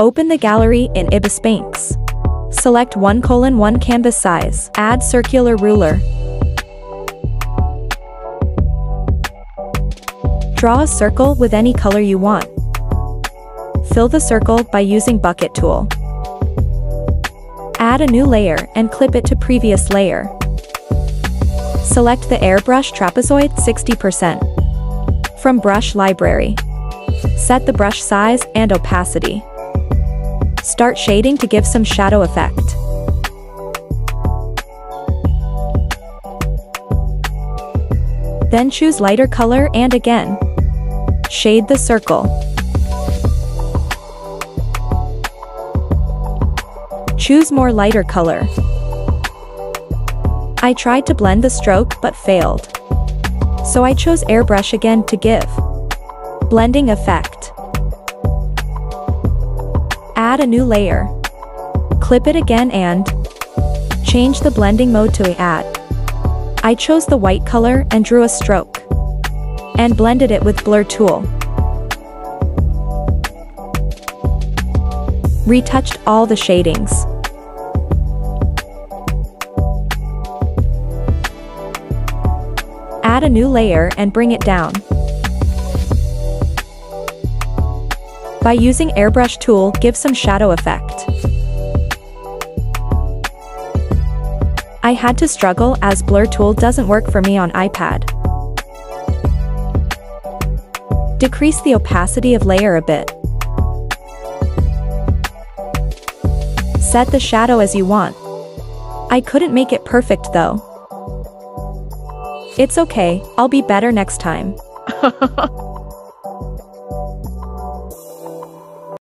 Open the gallery in Ibis Paints. Select 1 colon 1 canvas size. Add circular ruler. Draw a circle with any color you want. Fill the circle by using bucket tool. Add a new layer and clip it to previous layer. Select the airbrush trapezoid 60%. From brush library. Set the brush size and opacity. Start shading to give some shadow effect. Then choose lighter color and again. Shade the circle. Choose more lighter color. I tried to blend the stroke but failed. So I chose airbrush again to give blending effect. Add a new layer. Clip it again and change the blending mode to add. I chose the white color and drew a stroke and blended it with blur tool. Retouched all the shadings. Add a new layer and bring it down. By using airbrush tool give some shadow effect. I had to struggle as blur tool doesn't work for me on iPad. Decrease the opacity of layer a bit. Set the shadow as you want. I couldn't make it perfect though. It's okay, I'll be better next time.